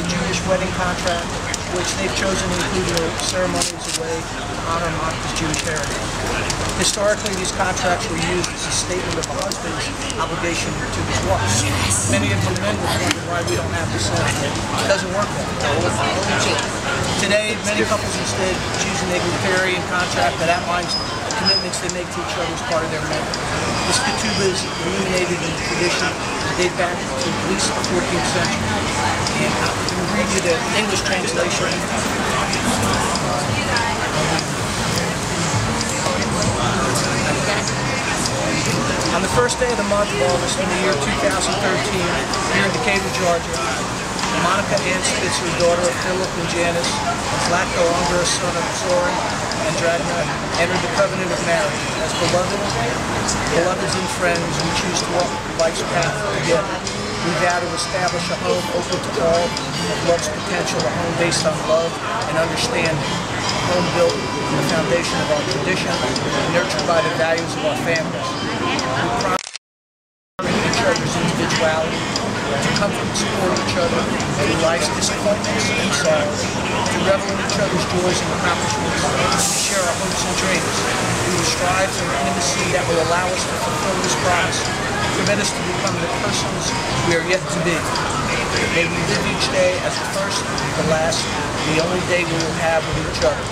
the Jewish wedding contract, which they've chosen to include in their ceremonies a way to honor Monica's Jewish heritage. Historically, these contracts were used as a statement of a husband's obligation to his wife. Many of the men would wonder why we don't have this now. It doesn't work that way. Today, many couples instead choose an egalitarian contract that outlines the commitments they make to each other as part of their marriage. This ketubah is illuminated in tradition date back to at least the 14th century. And going to read you the English translation. On the first day of the month of August in the year 2013, here in Decatur, Georgia, Monica Ann Spitzer, daughter of Philip and Janice, and Zlatko Unger, son of Zoran and Dragna, entered the covenant of marriage. As beloved, beloveds and friends, we choose to walk life's path together. We vow to establish a home open to all of love's potential, a home based on love and understanding, a home built on the foundation of our tradition, nurtured by the values of our families. We promise each other's to comfort and support each other through life's disappointments and sorrows, to revel in each other's joys and accomplishments, to share our hopes and dreams. We will strive for an intimacy that will allow us to fulfill this promise, permit us to become the persons we are yet to be. May we live each day as the first, the last, the only day we will have with each other.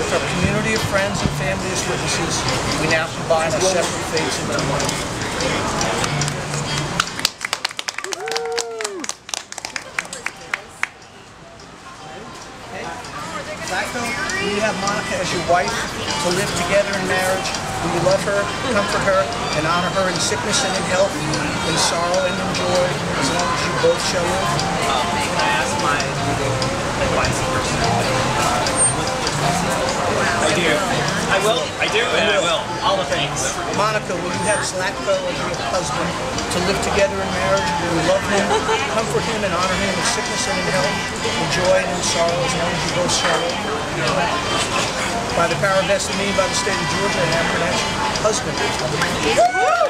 With our community of friends and family as witnesses, we now combine our separate fates into one. Zlatko, you have Monica as your wife to live together in marriage. Will you love her, comfort her, and honor her in sickness and in health, in sorrow and in joy, as long as you both shall live? Um, I asked my legal advice person. I do. I will. I do, and I will. All the things. Monica, will you have Zlatko as your husband to live together in marriage? Will you love him, comfort him, and honor him in sickness and in health, in joy and in sorrow, as long as you both live? By the power vested in me by the state of Georgia, I now pronounce you husband.